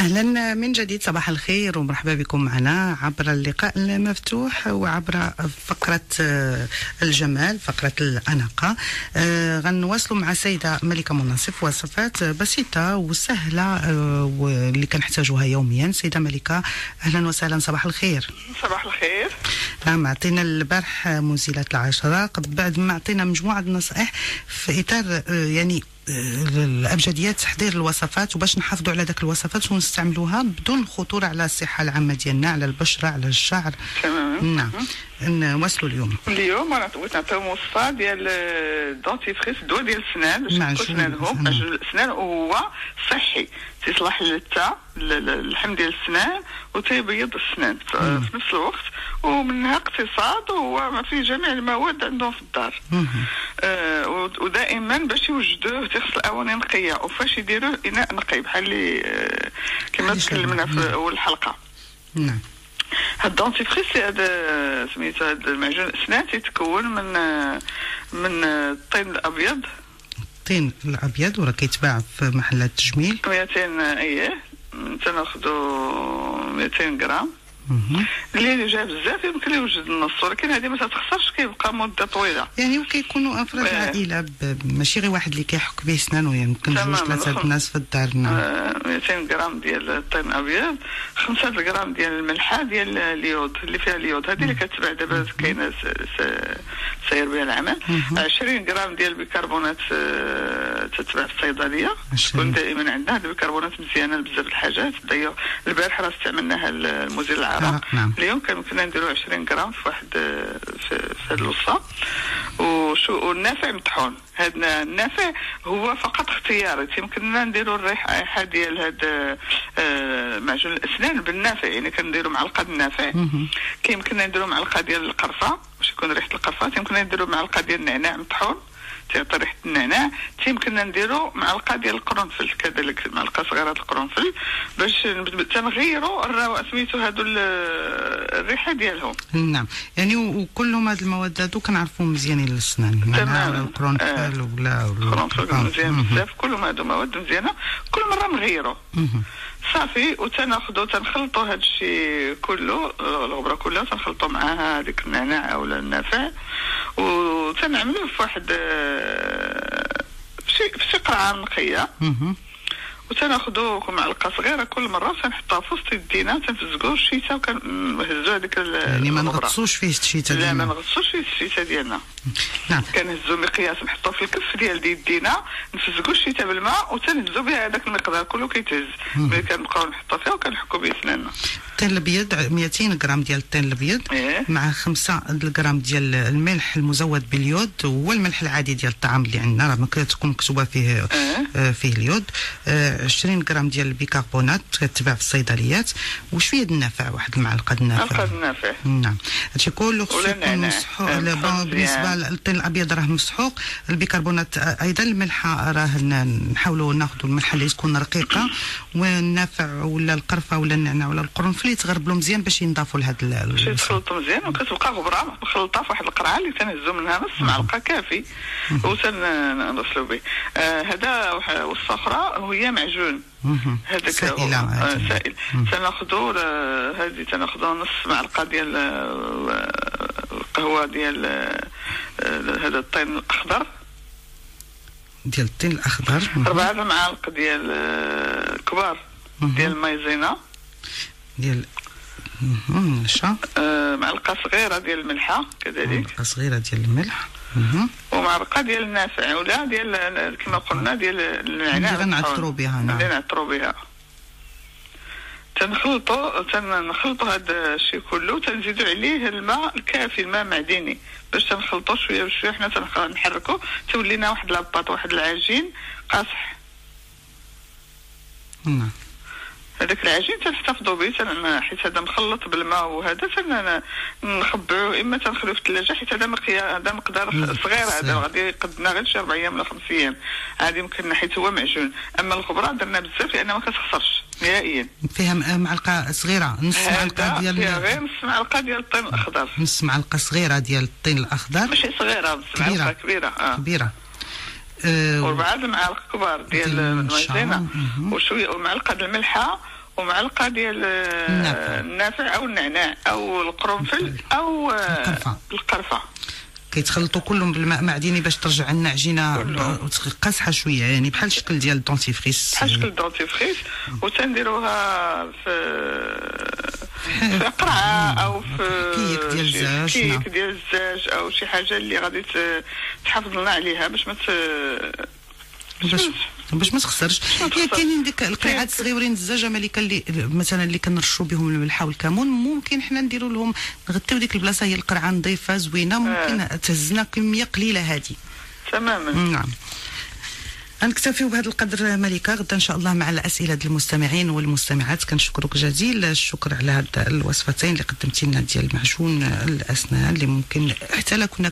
أهلا من جديد صباح الخير ومرحبا بكم معنا عبر اللقاء المفتوح وعبر فقرة آه، الجمال فقرة الأناقة. آه، غنواصلوا مع السيدة ملكة مناصف وصفات بسيطة وسهلة آه، واللي كنحتاجوها يوميا. سيدة ملكة أهلا وسهلا صباح الخير. صباح الخير. نعم عطينا البارح مزيلات العشرة. قد بعد ما عطينا مجموعة النصائح في إطار آه، يعني آه، الابجديات تحضير الوصفات وباش نحافظوا على ذاك الوصفات ونستعملوها بدون خطورة على الصحة العامة ديالنا على البشرة على الشعر. تمام. نعم. نواصلوا اليوم. اليوم نعطيهم وصفه ديال ال dentifrice الدواء ديال السنان باش سنانهم. معجون الاسنان وهو صحي. تيصلح للتا اللحم ديال السنان وتيبيض السنان في نفس الوقت. ومنها اقتصاد وهو ما فيه جميع المواد عندهم في الدار. آه ود- ودائما باش يوجدوه تيغسل الاواني نقيه وفاش يديروه إناء نقي بحال اللي آه، كما تكلمنا. في أول الحلقة. نعم. هاد ال dentifrice هذا سميتو هاد المعجون الاسنان تيتكون من من الطين الأبيض. الطين الأبيض وراه كيتباع في محلات التجميل. 200 اييه تناخذوا 200 غرام. اللي جا بزاف يمكن يوجد النص ولكن هذه ما تتخسرش كيبقى مده طويله يعني وكيكونوا افراد. العائله ماشي غير واحد اللي كيحك به سنانه يمكن جوج ثلاثة الناس في الدار نعم آه، 200 غرام ديال الطين الابيض 5 غرام ديال الملحه ديال اليود اللي فيها اليود هذه اللي كتباع دابا كاينة ساير بها العمل 20 غرام ديال البيكربونات تتباع في الصيدليه 20. تكون دائما عندنا؟ هاد البيكربونات مزيانة لبزاف الحاجات. دايوغ البارح راه استعملناها المزيل العرق نعم. اليوم كان كنا نديروا 20 غرام في واحد في, في هذه الوصفة. وشو والنافع مطحون. هذا النافع هو فقط اختياري يمكننا نديروا الريحة ديال هذا آه، معجون الأسنان بالنافع. يعني كنديروا معلقة النافع. كيمكننا نديروا معلقة ديال القرفة. باش يكون ريحة القرفة؟ يمكننا نديروا معلقة ديال النعناع مطحون. ريحه النعناع تيمكننا نديروا معلقه ديال القرنفل كذلك معلقه صغيره القرنفل باش تنغيروا سميتو هادو ال- الريحة ديالهم نعم يعني و- وكلهم هاد المواد هادو كنعرفوهم مزيانين للسنان تمام. النعناع ولا القرنفل آه. ولا القرنفل. مزيان. بزاف كلهم هادو مواد مزيانة كل مرة نغيروا مهم. صافي وتناخذوا تنخلطوا هذا الشيء كله الغبرة كلها تنخلطوا معاها هذيك النعناع ولا النافع وتنعملوه في واحد آه، في شي قرعه نقيه مهم. وتناخذوا معلقه صغيره كل مرة تنحطها في وسط يدينا تنفزقوا الشيته وكنهزوا هذيك يعني ما. نغطسوش فيه الشتاء لا ما ديالنا. نغطسوش فيه الشيته ديالنا نعم كنهزو مقياس نحطو في الكف ديال يدينا نفزقو الشيته بالماء وتنهزو بها هذاك المقدار كله كيتهز ملي كنبقاو نحطو فيها وكنحكو به سناننا الطين الأبيض 200 غرام ديال الطين الأبيض إيه. مع 5 غرام ديال الملح المزود باليود هو الملح العادي ديال الطعام اللي عندنا راه ما كتكون مكتوبة فيه إيه. آه، فيه اليود آه، 20 غرام ديال البيكربونات كتباع في الصيدليات وشوية د النافع واحد المعلقة د النافع. نلقى النافع. نعم. هادشي كله خصو يكون. مسحوق آه، بالنسبة مزيان. للطين الأبيض راه مسحوق البيكربونات آه، أيضا الملحة راه نحاولوا ناخذوا الملحة اللي تكون رقيقة. والنافع ولا القرفة ولا النعناع ولا القرنفل يتغربلوا مزيان باش ينضافوا لهاد يتخلطوا مزيان وكتبقى غبرة. مخلطه في واحد القرعة اللي تنهزو منها نص معلقة كافي. وتنغسلوا به. آه هذا أخرى وهي معجون مهم. هذاك سائلة آه،. سائل تناخذوا هذه تناخذوا نص معلقة ديال القهوة ديال آه، هذا الطين الأخضر ديال الطين الأخضر مهم. أربعة معالق ديال آه، كبار. ديال المايزينا ديال مهم. نشا آه، معلقة صغيرة ديال الملحة كذلك. معلقه صغيره ديال الملح. مهم. ومعلقة ديال النافع ولا ديال كما قلنا ديال النعناع اللي غنعطروا بها، نعم. اللي نعطروا بها. تنخلطوا تنخلطوا هذا الشيء كله تنزيدوا عليه الماء الكافي الماء معدني. باش تنخلطوا شوية بشوية حنا نحركوا تولينا واحد لاباط واحد العجين قاصح. نعم. هذاك العجين تنحتفظوا به حيت هذا مخلط بالماء وهذا تن- نخبعوه إما تنخلوه في الثلاجة حيت هذا مقيا هذا مقدار. صغير هذا. غادي يقدنا غير شي أربع أيام ولا خمس أيام عادي يمكن حيت هو معجون. أما الخبرة درنا بزاف لانها ما كتخسرش نهائيا. فيها معلقة صغيرة نص معلقة ديال فيها غير نص معلقة ديال الطين الأخضر. نص معلقة صغيرة ديال الطين الأخضر. ماشي صغيرة نص كبيرة. معلقة كبيرة كبيرة. آه، واربعه المعالق كبار ديال ديال المايزينا. وشوية ومعلقه د الملحه ومعلقه ديال آه، النافع أو النعناع أو القرنفل أو القرفه القرفة. كيتخلطوا كلهم بالماء. معدني باش ترجع لنا عجينة قاصحه شوية. يعني بحال الشكل ديال ال dentifrice بحال شكل ال dentifrice وتنديروها في في قرعة أو في ديال الزاج كيك نعم. ديال الزاج أو شي حاجة اللي غادي تحافظ لنا عليها باش ما باش باش ما تخسرش. هي كاينين ديك القرعات الصغيورين الزجاجه ملكه اللي مثلا اللي كنرشوا بهم الملح والكمون ممكن حنا نديروا لهم نغطيو ديك البلاصة هي القرعة نظيفة زوينة ممكن آه. تهزنا كمية قليلة هذه تماما. نعم. غنكتفيو بهذا القدر ملكه غدا إن شاء الله مع الأسئلة ديال المستمعين والمستمعات. كنشكرك جزيل الشكر على هاد الوصفتين اللي قدمتي لنا ديال معجون الأسنان اللي ممكن حتى لا كنا